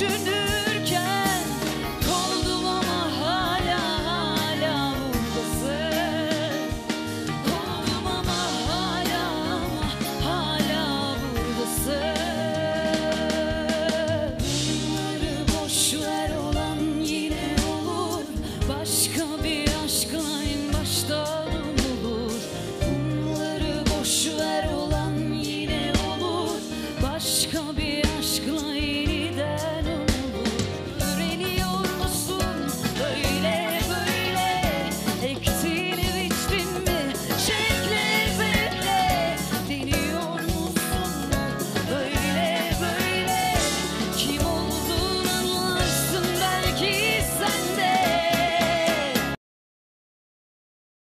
düşünürken Koldum ama hala hala buradasın. Koldum ama hala ama hala buradasın. Bunları boşver olan yine olur. Başka bir aşkla